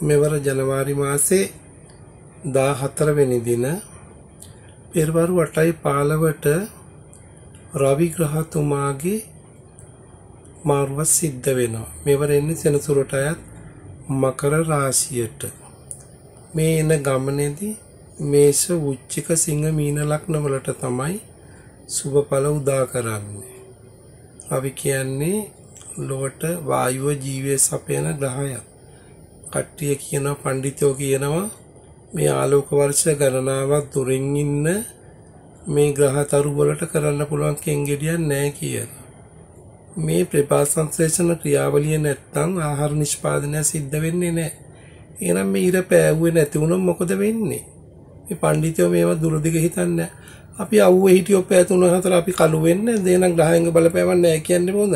මෙවර ජනවාරි මාසේ 14 වෙනි දින පෙරවරු 8:15ට රවි ග්‍රහතුමාගේ මාරුව සිද්ධ වෙනවා. මෙවර එන්නේ සෙනසුරට අයත් මකර රාශියට. මේ එන ගමනේදී මේෂ වෘච්චික සිංහ මීන ලග්න වලට තමයි සුබඵල උදා කරන්නේ. රවි කියන්නේ ලොවට වායුව ජීවය සපයන ග්‍රහයක්. කට්ටිය කියනවා පඬිතෝ කියනවා මේ ආලෝක වර්ෂ ගණනාවක් දුරින් ඉන්න මේ ග්‍රහතරු වලට කරන්න පුළුවන් කෙන්ගෙඩියක් නැහැ කියලා. මේ ප්‍රපාසංශ්ලේෂණ ක්‍රියාවලිය නැත්තම් ආහාර නිෂ්පාදනය සිද්ධ වෙන්නේ නැහැ. එහෙනම් මේ ඉර පෑවුවේ නැති වුණොත් මොකද වෙන්නේ? මේ පඬිතෝ මේවා දුරදිග හිතන්නේ අපි අවුවේ හිටියෝ පෑ තුන හතර අපි කළු වෙන්නේ දේනම් ග්‍රහයන්ග බලපෑමක් නැහැ කියන්නේ මොකද?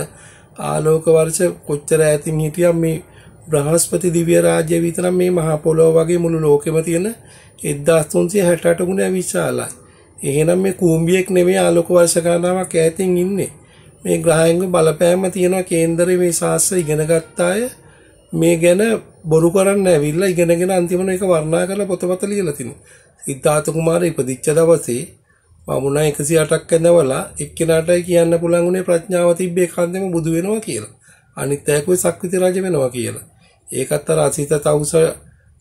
ආලෝක වර්ෂ කොච්චර ඈතින් හිටියම් මේ බ්‍රහස්පති දිව්‍ය රාජ්‍ය විතර මේ මහා පොළොව වගේ මුළු ලෝකෙම තියෙන 1368 ගුණය විශාලයි. එහෙනම් මේ කූඹියෙක් නෙමෙයි ආලෝක වර්ෂ ගණනාවක් ඈතින් ඉන්නේ. මේ ග්‍රහයන්ග බලපෑම තියෙනවා කේන්දරේ මේ ශාස්ත්‍ර ඉගෙන ගත්ත අය මේ ගැන බොරු කරන්න ඇවිල්ලා ඉගෙනගෙන අන්තිමට ඒක වර්ණනා කරලා පොතපත ලියලා තිනවා. සිද්ධාර්ථ කුමාරය ඉපදිච්ච දවසේ වමුණා 108ක් ඇඳවලා එක්කෙනාටයි කියන්න පුළුවන් උනේ ප්‍රඥාව තිබ්බේ කන්දෙම බුදු වෙනවා කියලා. අනිත් අයකුයි සක්විති රජ වෙනවා කියලා. ඒකත් අර අසිත තවුස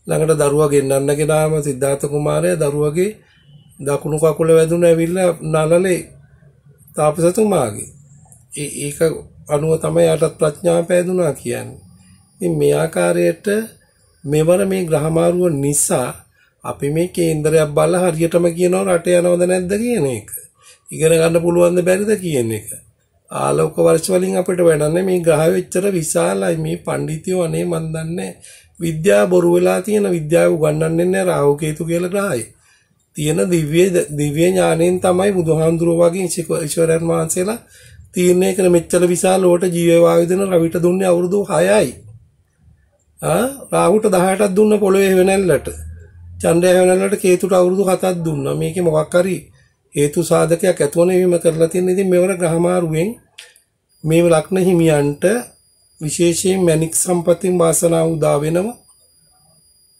ළඟට දරුවා ගෙන්නන්න ගෙනාම සිද්ධාර්ථ කුමාරයා දරුවගේ දකුණු කකුල වැදුන ඇවිල්ලා නලලේ තාපසතුමාගේ. ඒක අනුව තමයි යටත් ප්‍රඥාව පෑදුනා කියන්නේ. ඉතින් මේ ආකාරයට මෙවර මේ ග්‍රහමාරුව නිසා අපි මේ කේන්දරයක් බලලා හරියටම කියනවා රට යනවද නැද්ද කියන එක. ඉගෙන ගන්න පුළුවන්ද බැරිද කියන එක. ආලෝක වර්ෂ වලින් අපිට වැඩන්නේ මේ ග්‍රහය එච්චර විශාලයි මේ පඬිතියෝ අනේ මන් දන්නේ විද්‍යාව බොරු වෙලා තියෙන විද්‍යාව උගන්වන්නේ නැහැ රාහු කේතු කියලා ග්‍රහය. තියෙන දිව්‍ය දිව්‍ය ඥාණයෙන් තමයි බුදුහාමුදුරුවෝ වගේ ඊශ්වරයන් වහන්සේලා තීරණය කරන මෙච්චර විශාල ලෝට ජීව වායු දෙන රවිට දුන්නේ අවුරුදු 6යි. ආ රාහුට 18ක් දුන්න පොළොවේ වෙනල්ලට. චන්ද්‍රය වෙනල්ලට කේතුට අවුරුදු 7ක් දුන්නා. මේකේ මොකක් හරි හේතු සාධකයක් ඇතුවන වීම කරලා තියෙන ඉතින් මෙවර ග්‍රහමාරුවෙන් මේ ලග්න හිමියන්ට විශේෂයෙන් මැණික් සම්පතින් වාසනාව උදා වෙනවා.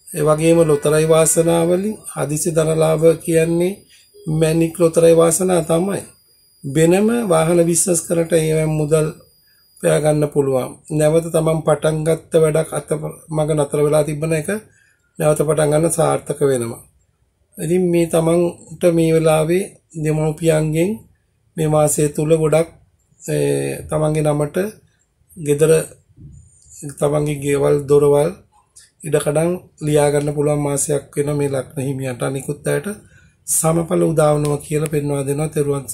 ඒ වගේම ලොතරැයි වාසනාවලින් හදිසි ධනලාභ කියන්නේ මැණික් ලොතරැයි වාසනාව තමයි. වෙනම වාහන බිස්නස් කරට ඒවෙන් මුදල් පෑ ගන්න පුළුවන්. නැවත තමන් පටන් ගත්ත වැඩක් අත මග නතර වෙලා තිබෙන එක නැවත පටන් ගන්න සාර්ථක වෙනවා. ඉතින් මේ තමන්ට මේ වෙලාවේ දෙමව්පියන්ගෙන් මේ මාසය තුල ගොඩක් තමන්ගේ නමට ගෙදර තමන්ගේ ගෙවල් දොරවල් ඉඩකඩම් ලියා ගන්න පුළුවන් මාසයක් වෙන මේ ලග්න හිමියන්ට අනිකුත් අයට සමඵල උදා වනවා කියලා පෙන්වා දෙනවා තෙරුවන්